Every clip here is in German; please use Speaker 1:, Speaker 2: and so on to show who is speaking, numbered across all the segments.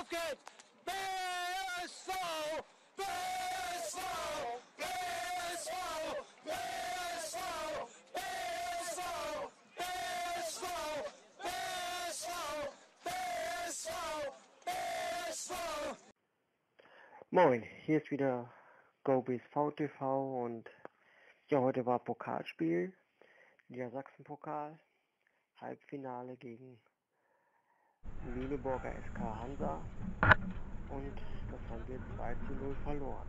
Speaker 1: auf geht's! BSV! BSV! BSV! BSV! BSV! BSV! BSV! BSV! BSV!
Speaker 2: Moin, hier ist wieder GoBis VTV und ja, heute war Pokalspiel, Niedersachsen-Pokal, Halbfinale gegen Lüneburger SK Hansa und das haben wir 2 zu 0 verloren.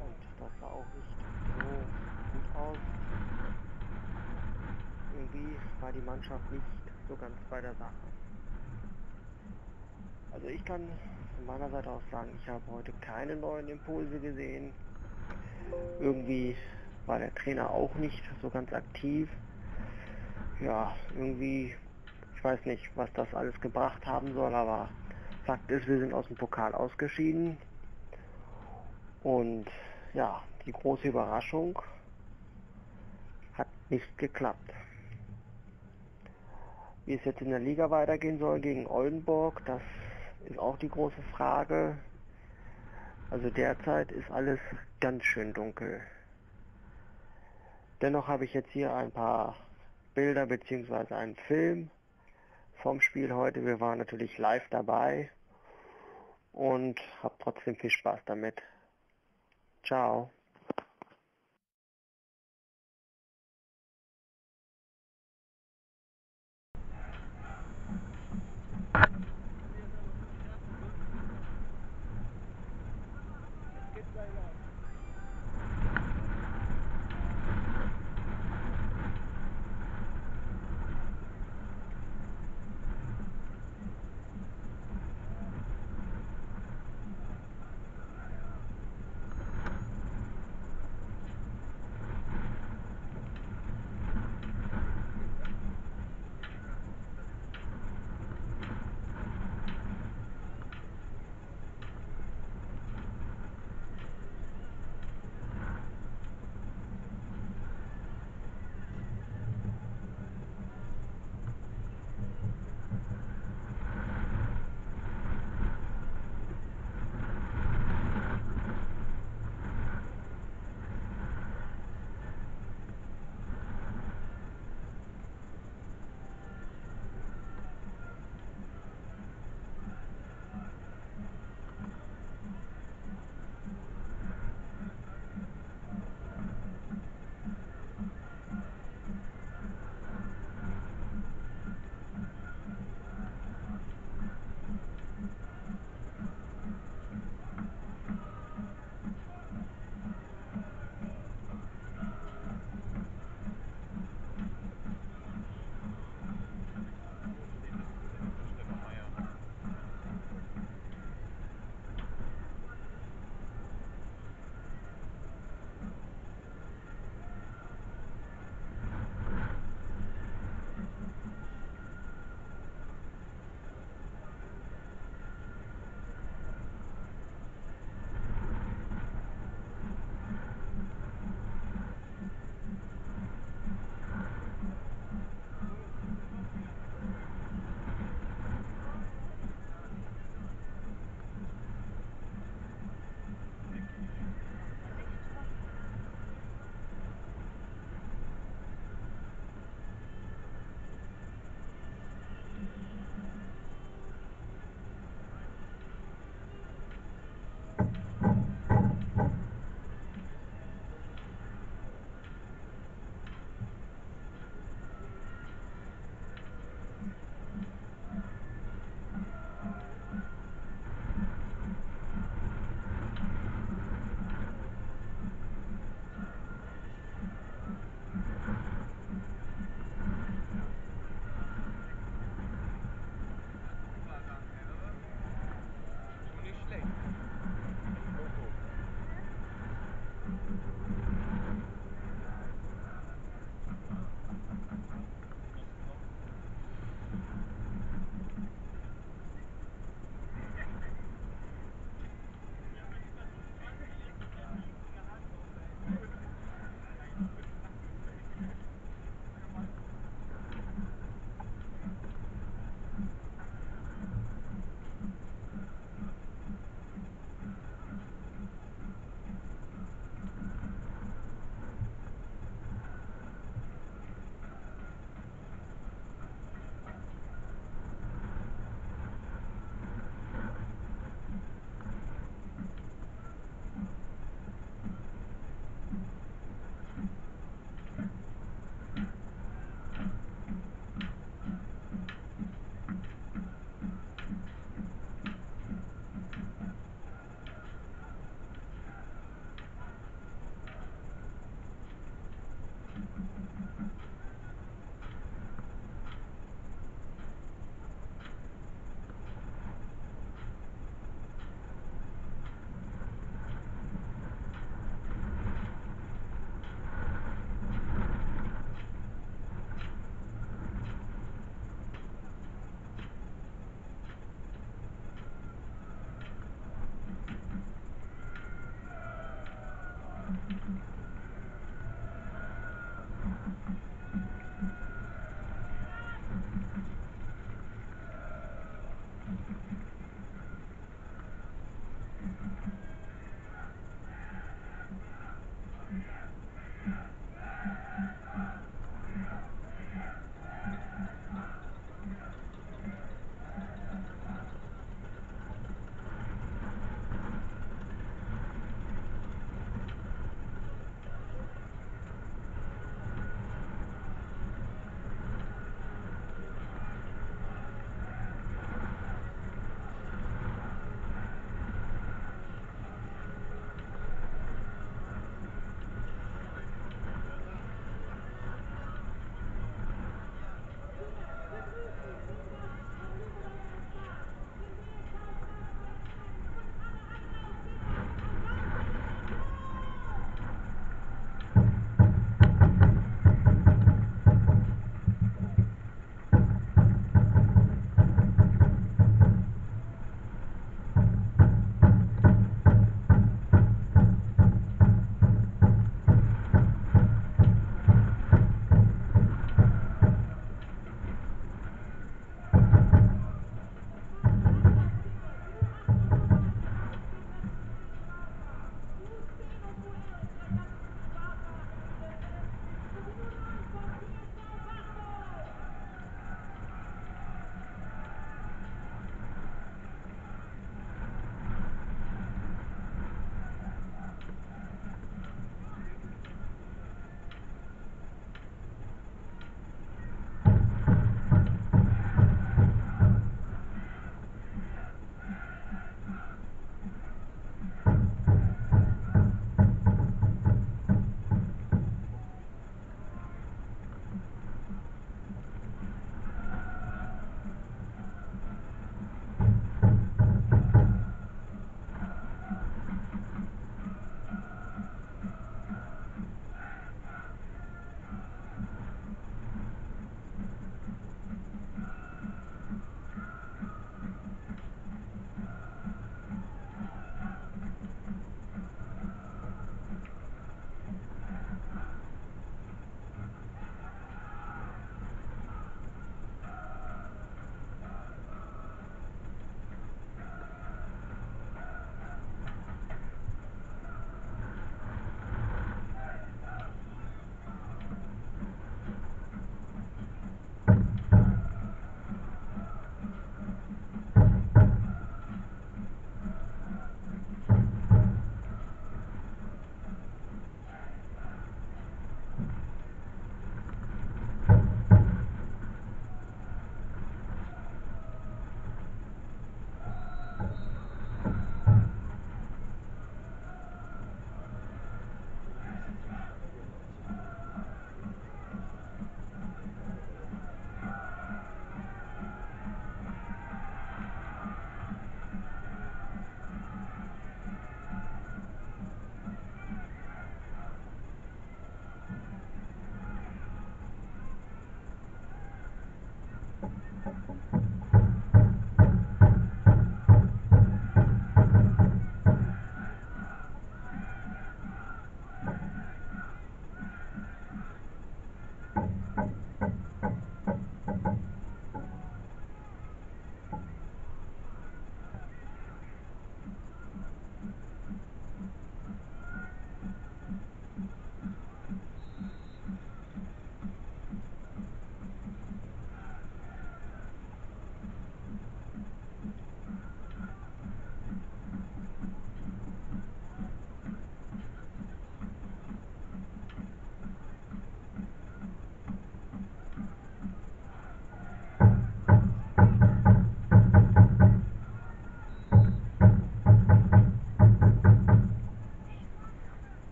Speaker 2: Und das sah auch nicht so gut aus. Irgendwie war die Mannschaft nicht so ganz bei der Sache. Also ich kann von meiner Seite aus sagen, ich habe heute keine neuen Impulse gesehen. Irgendwie war der Trainer auch nicht so ganz aktiv. Ja, irgendwie, weiß nicht, was das alles gebracht haben soll, aber Fakt ist, wir sind aus dem Pokal ausgeschieden. Und ja, die große Überraschung hat nicht geklappt. Wie es jetzt in der Liga weitergehen soll gegen Oldenburg, das ist auch die große Frage. Also derzeit ist alles ganz schön dunkel. Dennoch habe ich jetzt hier ein paar Bilder bzw. einen Film vom Spiel heute. Wir waren natürlich live dabei und habe trotzdem viel Spaß damit. Ciao.